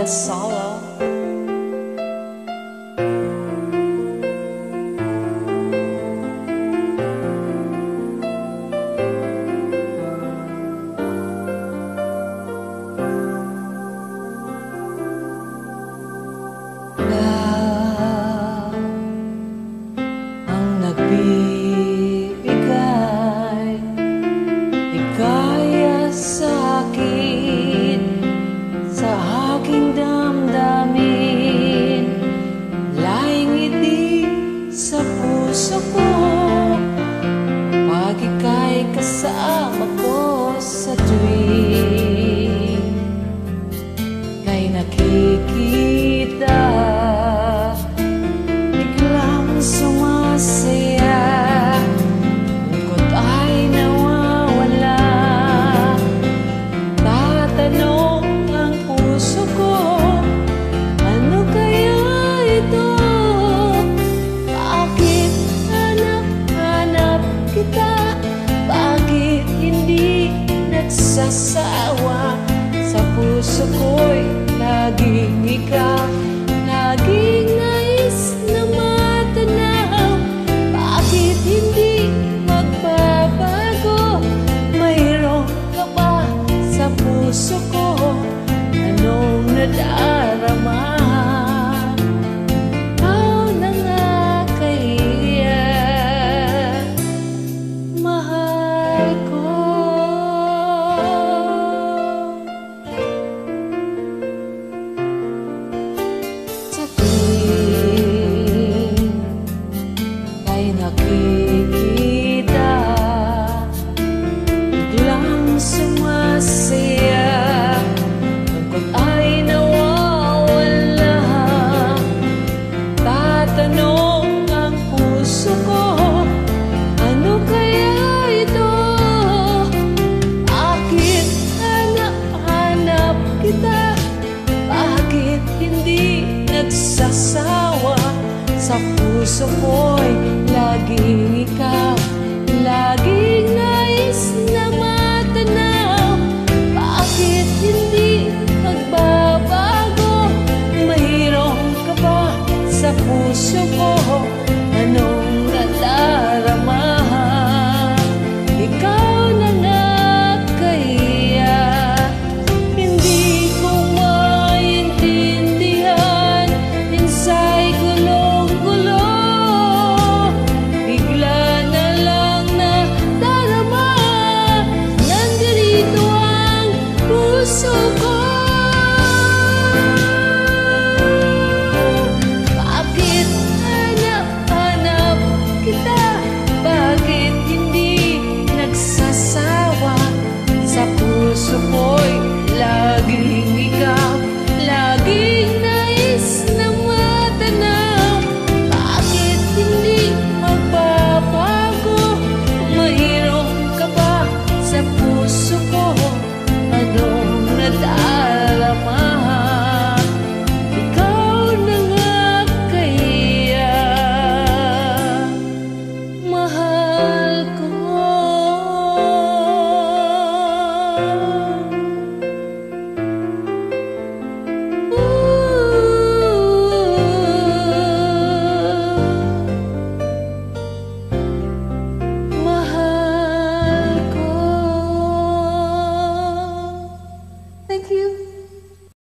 the sorrow puso ko'y naging ikaw. Naging nais na matanaw. Bakit hindi magbabago? Mayroon ka ba sa puso ko? Anong nadaan? ay nakikita Biglang sumasaya Lungkot ay nawawala Tatanong ang puso ko Ano kaya ito? Bakit hanahanap kita? Bakit hindi nagsasama? sa puso ko'y lahat